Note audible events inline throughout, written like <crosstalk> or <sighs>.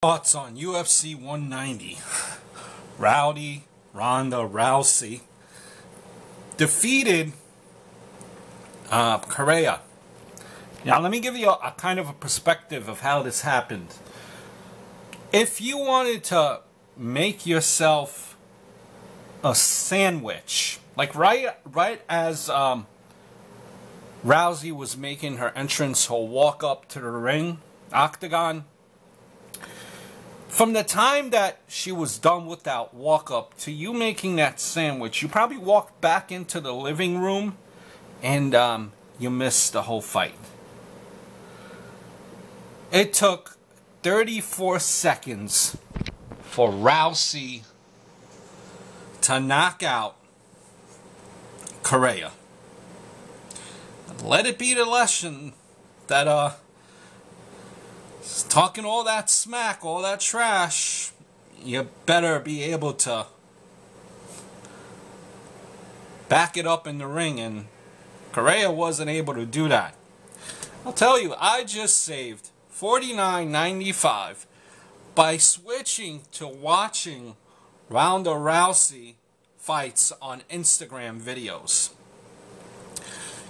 Thoughts on UFC 190. Rowdy Ronda Rousey defeated uh, Correia. Now, let me give you a, a kind of a perspective of how this happened. If you wanted to make yourself a sandwich, like right, right as um, Rousey was making her entrance, her walk up to the ring, octagon from the time that she was done with that walk up to you making that sandwich, you probably walked back into the living room and um, you missed the whole fight. It took 34 seconds for Rousey to knock out Correia. Let it be the lesson that uh talking all that smack, all that trash, you better be able to back it up in the ring. And Correia wasn't able to do that. I'll tell you, I just saved $49.95 by switching to watching Ronda Rousey fights on Instagram videos.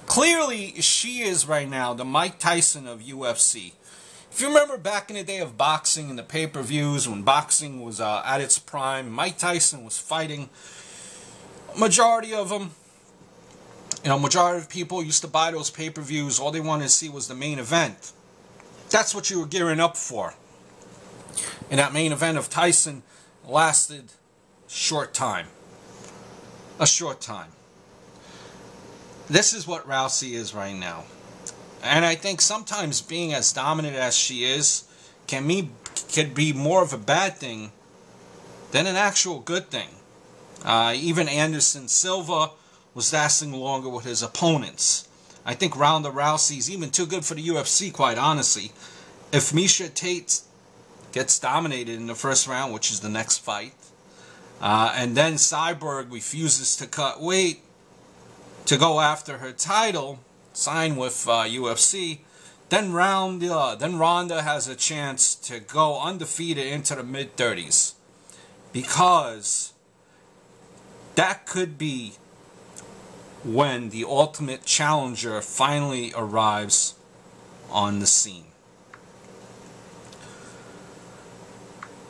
Clearly, she is right now the Mike Tyson of UFC. If you remember back in the day of boxing and the pay-per-views, when boxing was uh, at its prime, Mike Tyson was fighting. Majority of them, you know, majority of people used to buy those pay-per-views. All they wanted to see was the main event. That's what you were gearing up for. And that main event of Tyson lasted short time. A short time. This is what Rousey is right now. And I think sometimes being as dominant as she is can be, can be more of a bad thing than an actual good thing. Uh, even Anderson Silva was lasting longer with his opponents. I think Ronda Rousey's even too good for the UFC, quite honestly. If Miesha Tate gets dominated in the first round, which is the next fight, uh, and then Cyborg refuses to cut weight to go after her title, sign with uh, UFC, then round uh, then Ronda has a chance to go undefeated into the mid 30s because that could be when the ultimate challenger finally arrives on the scene.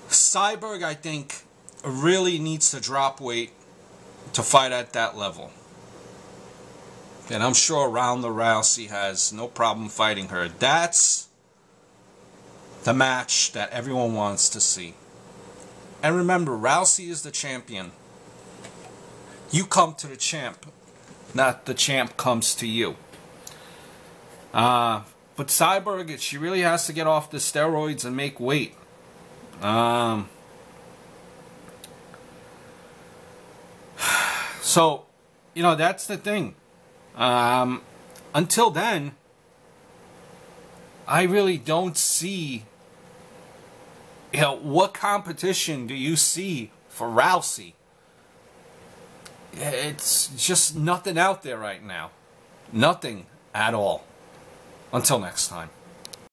Cyborg, I think, really needs to drop weight to fight at that level. And I'm sure Ronda Rousey has no problem fighting her. That's the match that everyone wants to see. And remember, Rousey is the champion. You come to the champ, not the champ comes to you. Uh, but Cyborg, she really has to get off the steroids and make weight. Um, <sighs> so, you know, that's the thing. Um, until then, I really don't see. You know, what competition do you see for Rousey? It's just nothing out there right now. Nothing at all. Until next time.